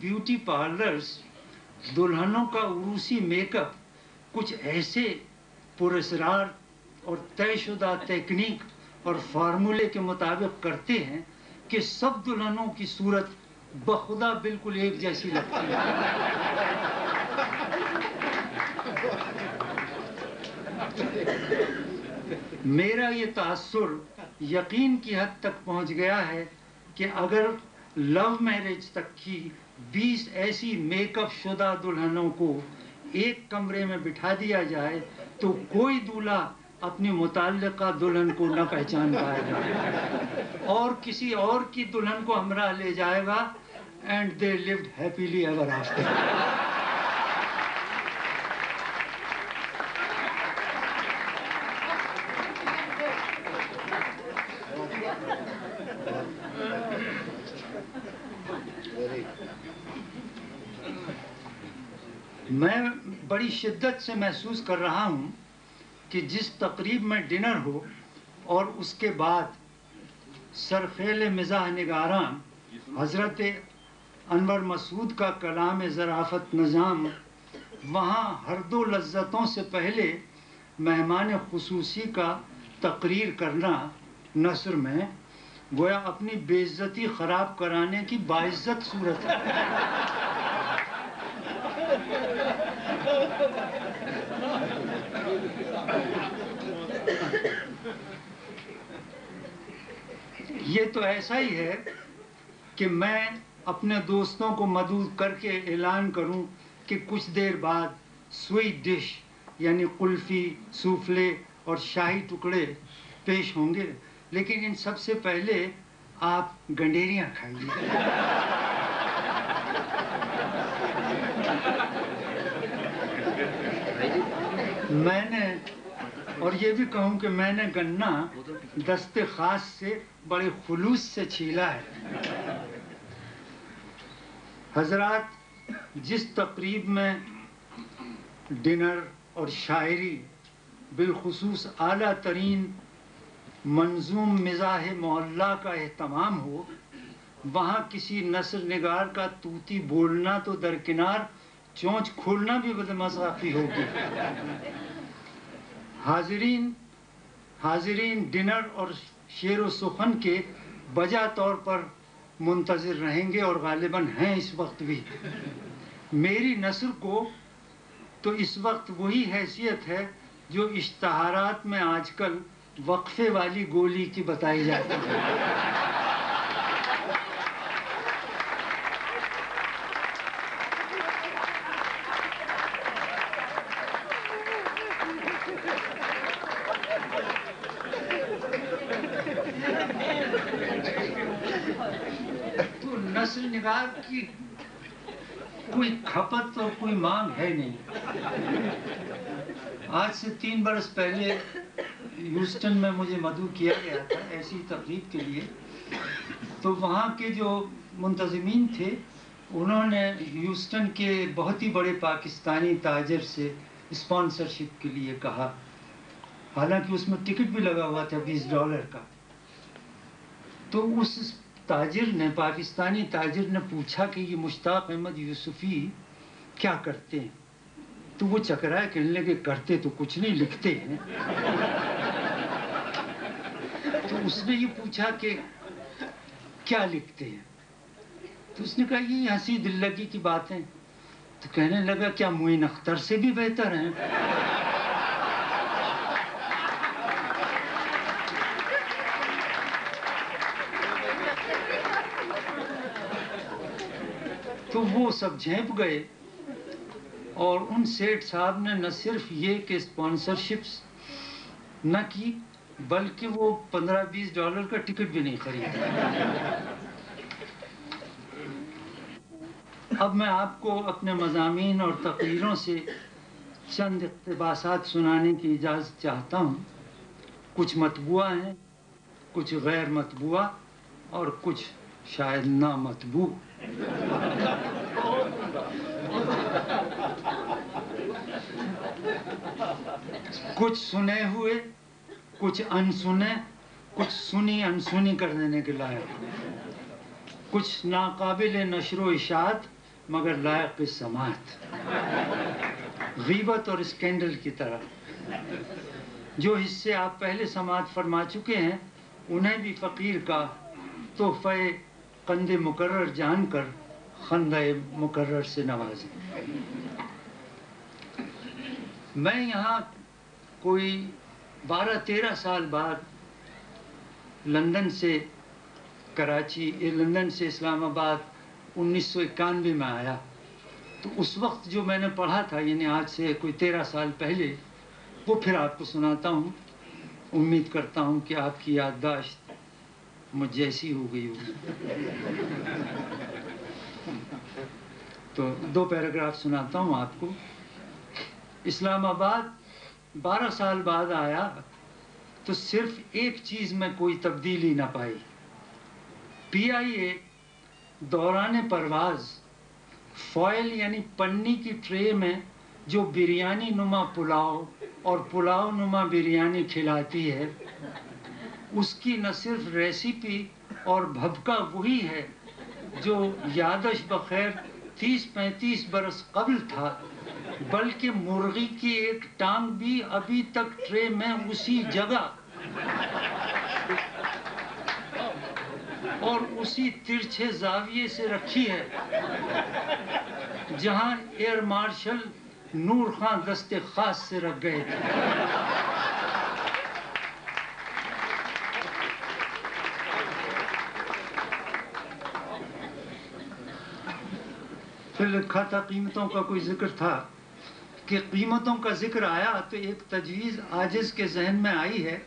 Beauty parlours दुल्हनों का उरूसी makeup कुछ ऐसे पुरस्कार और तयशुदा टेक्निक और फार्मूले के मुताबिक करते हैं कि सब दुल्हनों की सूरत बखुदा बिल्कुल एक जैसी लगती है। मेरा ये तासुर यकीन की हद तक पहुँच गया है कि अगर लव मैरिज तक की 20 ऐसी मेकअप शुदा दुल्हनों को एक कमरे में बिठा दिया जाए तो कोई दूल्हा अपनी मुतलका दुल्हन को न पहचान पाएगा और किसी और की दुल्हन को हमरा ले जाएगा and they lived happily ever after मैं बड़ी शिद्दत से महसूस कर रहा हूँ कि जिस तकरीब में डिनर हो और उसके बाद सरखेल मिजाह निगारान हज़रत अनवर मसूद का कलाम ज़राफ़त निज़ाम, वहाँ हर दो लज्जतों से पहले मेहमान खसूसी का तकरीर करना नसर में गोया अपनी बेइज्जती ख़राब कराने की बाइज्जत सूरत है। ये तो ऐसा ही है कि मैं अपने दोस्तों को मदूद करके ऐलान करूँ कि कुछ देर बाद स्वीट डिश, यानी कुल्फ़ी, सूफले और शाही टुकड़े पेश होंगे। लेकिन इन सबसे पहले आप गंडेरियाँ खाइए। मैंने, और ये भी कहूँ कि मैंने गन्ना दस्ते खास से बड़े खुलूस से छीला है। हज़रत, जिस तकरीब में डिनर और शायरी बिलखसूस आला तरीन मंजूम मिजाह मोहल्ला का अहतमाम हो, वहाँ किसी नसर नगार का तूती बोलना तो दरकिनार, चोंच खोलना भी बदमजाफी होगी। हाजरीन हाजरीन डिनर और शेर सुखन के बजा तौर पर मुंतज़र रहेंगे और गालिबा हैं इस वक्त भी। मेरी नसर को तो इस वक्त वही हैसियत है जो इश्तहारात में आजकल वक्फे वाली गोली की बताई जाती है। सरकार की, कोई खपत और कोई मांग है नहीं। आज से तीन बरस पहले ह्यूस्टन में मुझे मधु किया गया था, ऐसी तकरीब के लिए। तो वहाँ के जो मुंतजमीन थे, उन्होंने ह्यूस्टन के बहुत ही बड़े पाकिस्तानी ताजर से स्पॉन्सरशिप के लिए कहा। हालाँकि उसमें टिकट भी लगा हुआ था बीस डॉलर का। तो उस ताजिर ने, पाकिस्तानी ताजिर ने पूछा कि ये मुश्ताक अहमद यूसुफी क्या करते हैं? तो वो चकराए, कहने लगे, करते तो कुछ नहीं, लिखते हैं। तो उसने ये पूछा कि, क्या लिखते हैं? तो उसने कहा, ये हँसी दिल लगी की बात। है तो कहने लगा, क्या मुइन अख्तर से भी बेहतर है? तो वो सब झेप गए। और उन सेठ साहब ने न सिर्फ़ ये कि स्पॉन्सरशिप्स न की, बल्कि वो पंद्रह बीस डॉलर का टिकट भी नहीं खरीदा। अब मैं आपको अपने मजामी और तकरीरों से चंद इकतबासात सुनाने की इजाज़त चाहता हूँ। कुछ मतबुआ हैं, कुछ गैर मतबुआ और कुछ शायद ना मतबू कुछ सुने हुए, कुछ अनसुने, कुछ सुनी अनसुनी कर देने के लायक। कुछ नाकाबिल नशर इशात, मगर लायक समात। गीबत और स्कैंडल की तरह। जो हिस्से आप पहले समात फरमा चुके हैं, उन्हें भी फ़कीर का तोहफ़े कंदे मुकर्र जानकर खंद मुकर्र से नवाजें। मैं यहाँ कोई बारह तेरह साल बाद लंदन से कराची लंदन से इस्लामाबाद उन्नीस सौ इक्यानवे में आया। तो उस वक्त जो मैंने पढ़ा था, यानी आज से कोई तेरह साल पहले, वो फिर आपको सुनाता हूँ। उम्मीद करता हूँ कि आपकी याददाश्त मुझ जैसी हो गई होगी। तो दो पैराग्राफ सुनाता हूँ आपको। इस्लामाबाद बारह साल बाद आया तो सिर्फ़ एक चीज़ में कोई तब्दीली ना पाई। पीआईए दौरान परवाज फॉयल यानी पन्नी की ट्रे में जो बिरयानी नुमा पुलाव और पुलाव नुमा बिरयानी खिलाती है, उसकी न सिर्फ़ रेसिपी और भबका वही है जो यादश बखैर तीस पैंतीस बरस कबल था, बल्कि मुर्गी की एक टांग भी अभी तक ट्रे में उसी जगह। और उसी तिरछे जाविये से रखी है, जहाँ एयर मार्शल नूर खान दस्ते खास से रख गए थे। फिर था कीमतों का कोई ज़िक्र था। कि कीमतों का ज़िक्र आया तो एक तजवीज़ आजिज़ के जहन में आई है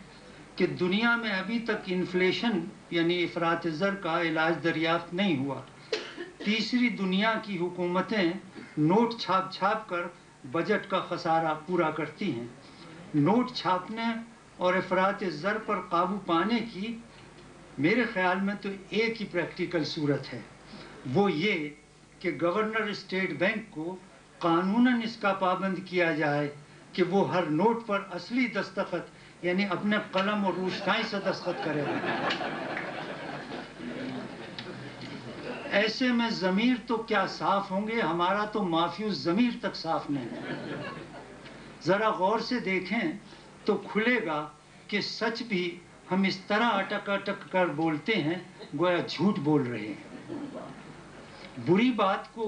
कि दुनिया में अभी तक इन्फ्लेशन, यानी अफरात ज़र का इलाज दरियाफ्त नहीं हुआ। तीसरी दुनिया की हुकूमतें नोट छाप छाप कर बजट का खसारा पूरा करती हैं। नोट छापने और अफरात ज़र पर काबू पाने की मेरे ख्याल में तो एक ही प्रैक्टिकल सूरत है। वो ये कि गवर्नर स्टेट बैंक को कानूनन इसका पाबंद किया जाए कि वो हर नोट पर असली दस्तखत, यानी अपने कलम और रूशकाई से दस्तखत करेगा ऐसे में ज़मीर तो क्या साफ़ होंगे? हमारा तो माफियूज ज़मीर तक साफ़ नहीं। ज़रा गौर से देखें तो खुलेगा कि सच भी हम इस तरह अटक अटक कर बोलते हैं, गोया झूठ बोल रहे हैं। बुरी बात को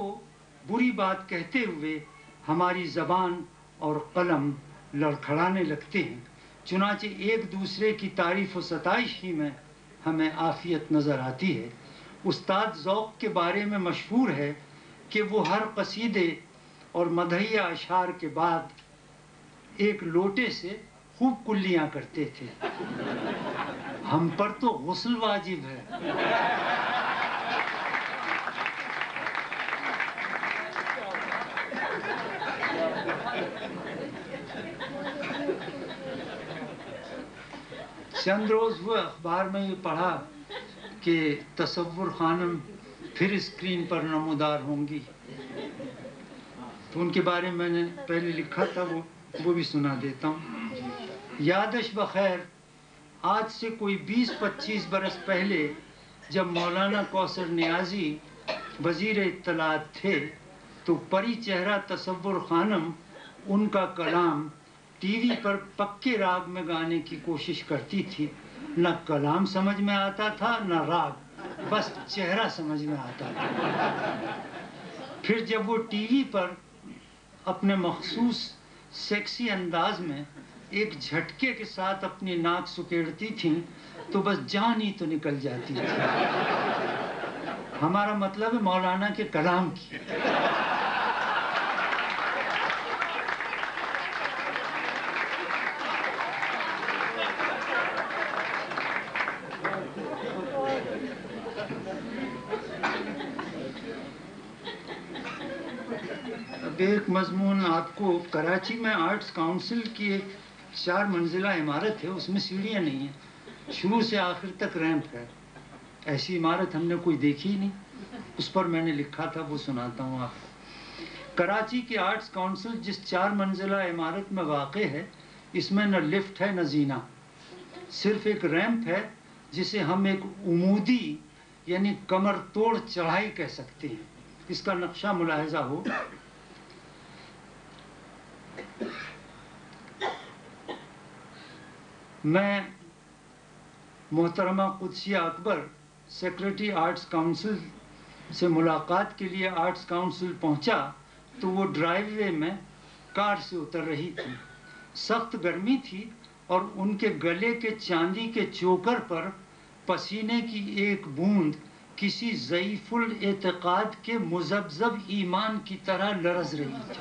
बुरी बात कहते हुए हमारी ज़बान और कलम लड़खड़ाने लगते हैं। चुनाचे एक दूसरे की तारीफ़ व सताइश ही में हमें आफियत नज़र आती है। उस्ताद ज़ौक़ के बारे में मशहूर है कि वो हर कसीदे और मदहिया अशार के बाद एक लोटे से खूब कुल्लियाँ करते थे। हम पर तो गसल वाजिब है। चंद रोज़ हुआ अखबार में ये पढ़ा कि तसव्वुर खानम फिर स्क्रीन पर नमोदार होंगी। तो उनके बारे में मैंने पहले लिखा था, वो वो भी सुना देता हूँ। यादश बखैर, आज से कोई 20-25 बरस पहले जब मौलाना कौसर न्याजी वज़ीर इतलात थे तो परी चेहरा तसव्वुर खानम, उनका कलाम टीवी पर पक्के राग में गाने की कोशिश करती थी। न कलाम समझ में आता था, न राग। बस चेहरा समझ में आता था। फिर जब वो टीवी पर अपने मखसूस, सेक्सी अंदाज में एक झटके के साथ अपनी नाक सुकेड़ती थी तो बस जान ही तो निकल जाती थी। हमारा मतलब है मौलाना के कलाम की। एक मजमून आपको कराची में आर्ट्स काउंसिल की एक चार मंजिला इमारत है, उसमें सीढ़ियाँ नहीं हैं। शुरू से आखिर तक रैंप है। ऐसी इमारत हमने कोई देखी ही नहीं। उस पर मैंने लिखा था, वो सुनाता हूँ आपको। कराची की आर्ट्स काउंसिल जिस चार मंजिला इमारत में वाक़ है, इसमें न लिफ्ट है, न जीना। सिर्फ़ एक रैंप है, जिसे हम एक उमूदी, यानी कमर तोड़ चढ़ाई कह सकते हैं। इसका नक्शा मुलाहजा हो। मैं मोहतरमा Qudsia Akbar secretary arts council से मुलाकात के लिए आर्ट्स काउंसिल पहुँचा तो वो ड्राइववे में कार से उतर रही थी। सख्त गर्मी थी और उनके गले के चांदी के चोकर पर पसीने की एक बूंद किसी ज़ईफुल एतकाद के मुजब्जब ईमान की तरह लरज रही थी।